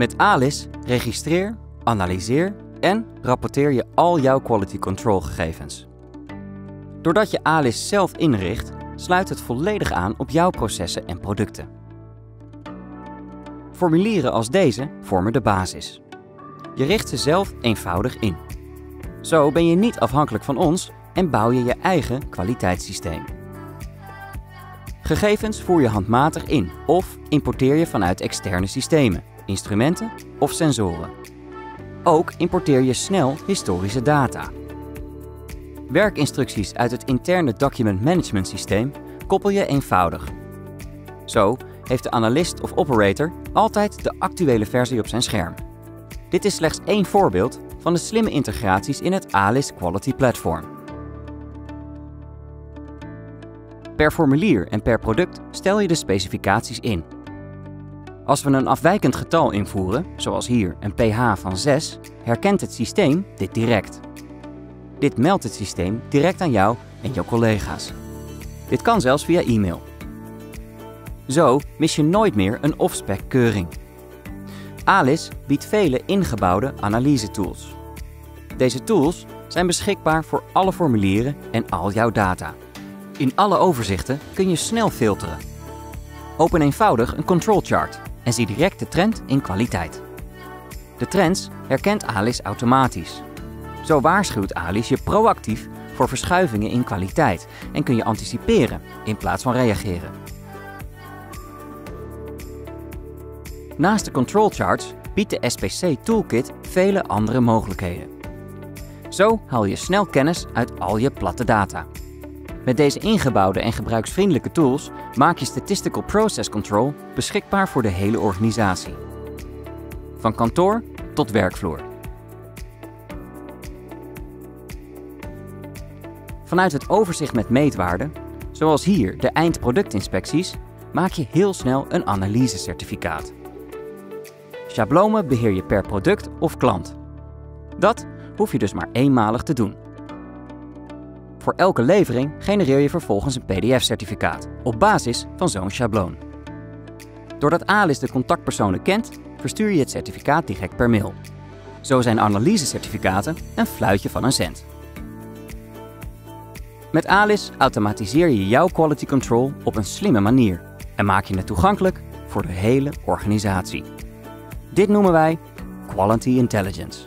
Met ALIS registreer, analyseer en rapporteer je al jouw quality control gegevens. Doordat je ALIS zelf inricht, sluit het volledig aan op jouw processen en producten. Formulieren als deze vormen de basis. Je richt ze zelf eenvoudig in. Zo ben je niet afhankelijk van ons en bouw je je eigen kwaliteitssysteem. Gegevens voer je handmatig in of importeer je vanuit externe systemen, instrumenten of sensoren. Ook importeer je snel historische data. Werkinstructies uit het interne document management systeem koppel je eenvoudig. Zo heeft de analist of operator altijd de actuele versie op zijn scherm. Dit is slechts één voorbeeld van de slimme integraties in het ALIS Quality Platform. Per formulier en per product stel je de specificaties in. Als we een afwijkend getal invoeren, zoals hier een pH van 6, herkent het systeem dit direct. Dit meldt het systeem direct aan jou en jouw collega's. Dit kan zelfs via e-mail. Zo mis je nooit meer een off-spec keuring. ALIS biedt vele ingebouwde analyse-tools. Deze tools zijn beschikbaar voor alle formulieren en al jouw data. In alle overzichten kun je snel filteren. Open eenvoudig een control chart en zie direct de trend in kwaliteit. De trends herkent ALIS automatisch. Zo waarschuwt ALIS je proactief voor verschuivingen in kwaliteit en kun je anticiperen in plaats van reageren. Naast de control charts biedt de SPC Toolkit vele andere mogelijkheden. Zo haal je snel kennis uit al je platte data. Met deze ingebouwde en gebruiksvriendelijke tools maak je Statistical Process Control beschikbaar voor de hele organisatie. Van kantoor tot werkvloer. Vanuit het overzicht met meetwaarden, zoals hier de eindproductinspecties, maak je heel snel een analysecertificaat. Schablonen beheer je per product of klant. Dat hoef je dus maar eenmalig te doen. Voor elke levering genereer je vervolgens een PDF-certificaat op basis van zo'n schabloon. Doordat ALIS de contactpersonen kent, verstuur je het certificaat direct per mail. Zo zijn analysecertificaten een fluitje van een cent. Met ALIS automatiseer je jouw quality control op een slimme manier en maak je het toegankelijk voor de hele organisatie. Dit noemen wij Quality Intelligence.